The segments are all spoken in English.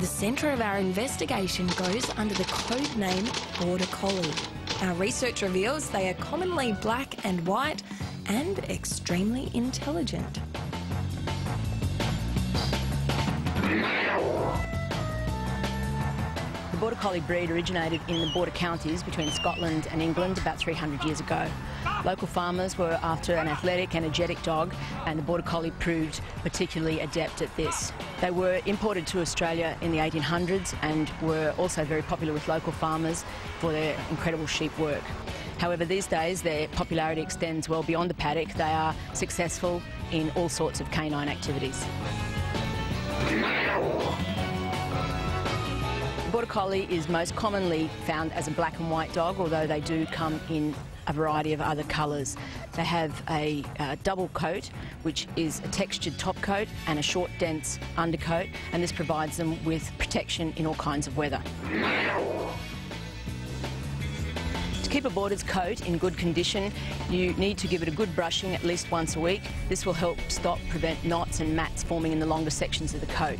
The centre of our investigation goes under the code name Border Collie. Our research reveals they are commonly black and white and extremely intelligent. The Border Collie breed originated in the border counties between Scotland and England about 300 years ago. Local farmers were after an athletic, energetic dog, and the Border Collie proved particularly adept at this. They were imported to Australia in the 1800s and were also very popular with local farmers for their incredible sheep work. However, these days their popularity extends well beyond the paddock. They are successful in all sorts of canine activities. Border Collie is most commonly found as a black and white dog, although they do come in a variety of other colours. They have a uh, double coat, which is a textured top coat and a short, dense undercoat, and this provides them with protection in all kinds of weather. To keep a border's coat in good condition, you need to give it a good brushing at least once a week. This will help stop, prevent knots and mats forming in the longer sections of the coat.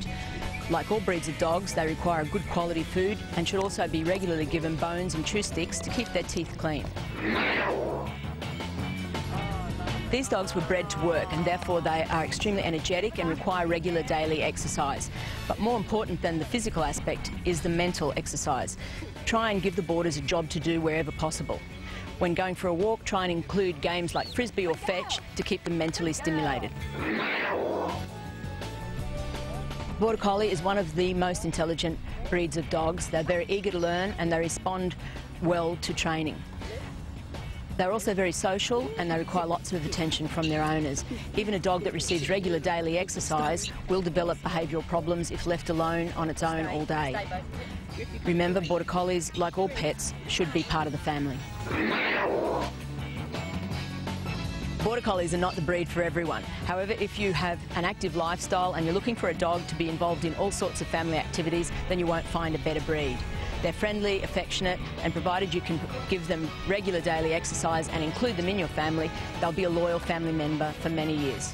Like all breeds of dogs, they require good quality food and should also be regularly given bones and chew sticks to keep their teeth clean. These dogs were bred to work and therefore they are extremely energetic and require regular daily exercise. But more important than the physical aspect is the mental exercise. Try and give the borders a job to do wherever possible. When going for a walk, try and include games like frisbee or fetch to keep them mentally stimulated. Border Collie is one of the most intelligent breeds of dogs. They're very eager to learn and they respond well to training. They're also very social and they require lots of attention from their owners. Even a dog that receives regular daily exercise will develop behavioural problems if left alone on its own all day. Remember, Border Collies, like all pets, should be part of the family. Border Collies are not the breed for everyone. However, if you have an active lifestyle and you're looking for a dog to be involved in all sorts of family activities, then you won't find a better breed. They're friendly, affectionate, and provided you can give them regular daily exercise and include them in your family, they'll be a loyal family member for many years.